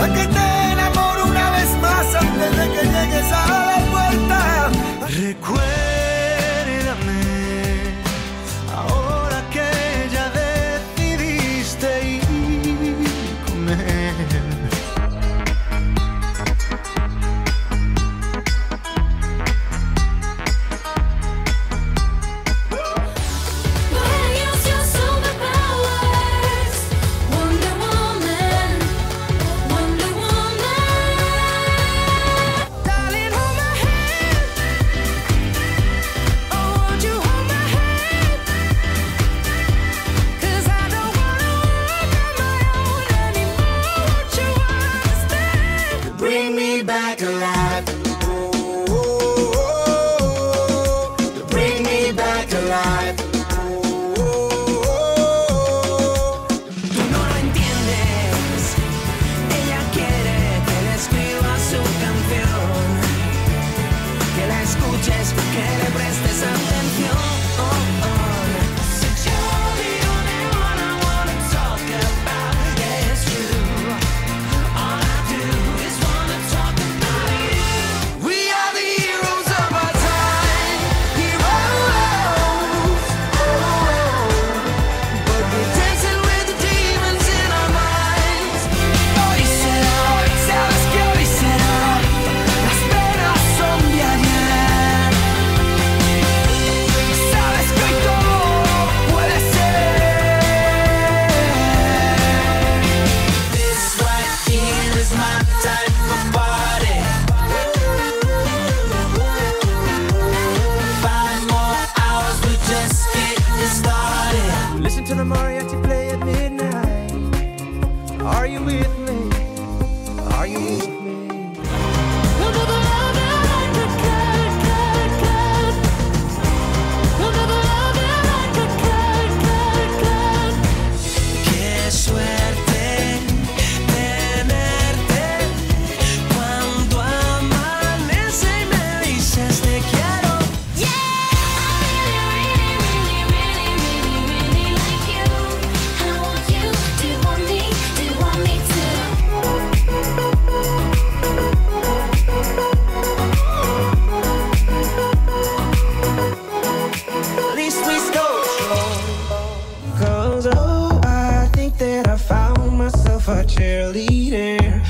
De que te enamoro una vez más antes de que llegues a la puerta. Recuerda. life Mm-hmm. Oh, I think that I found myself a cheerleader.